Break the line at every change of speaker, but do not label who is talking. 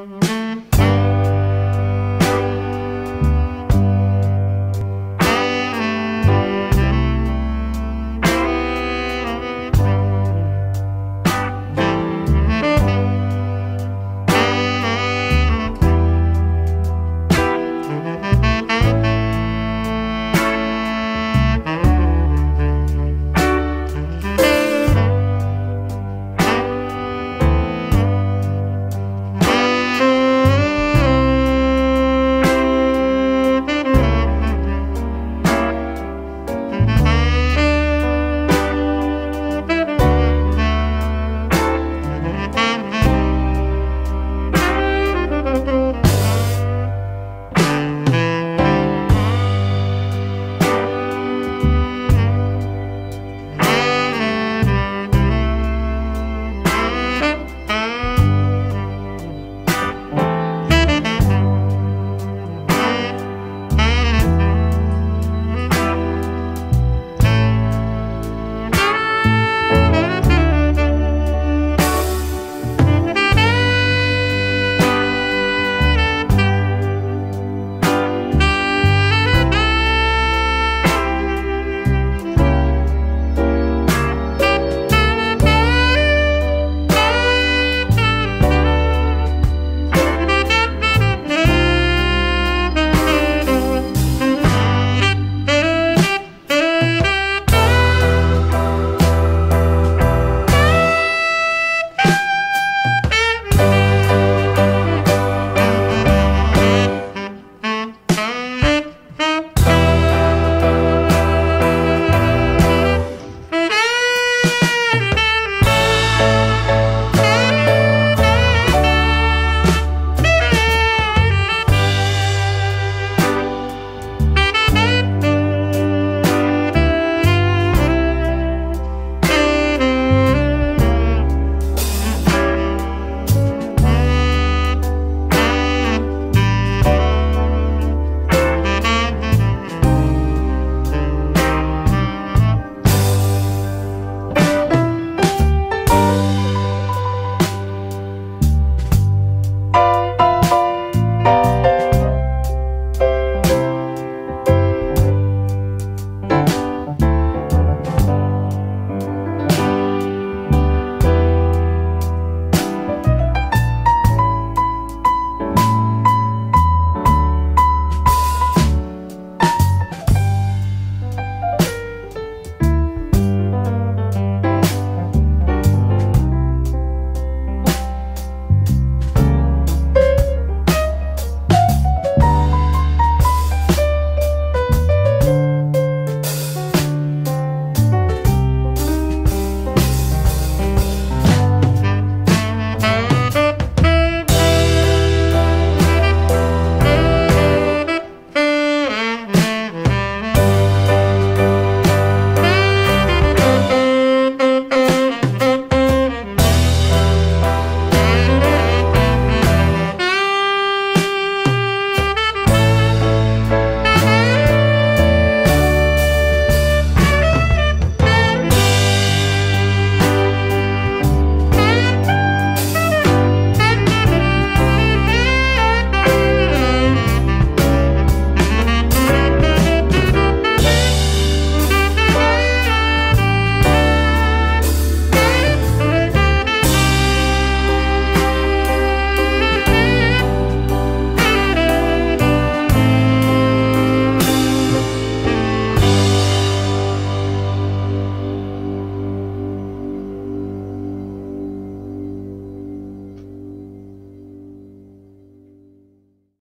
Mm-hmm.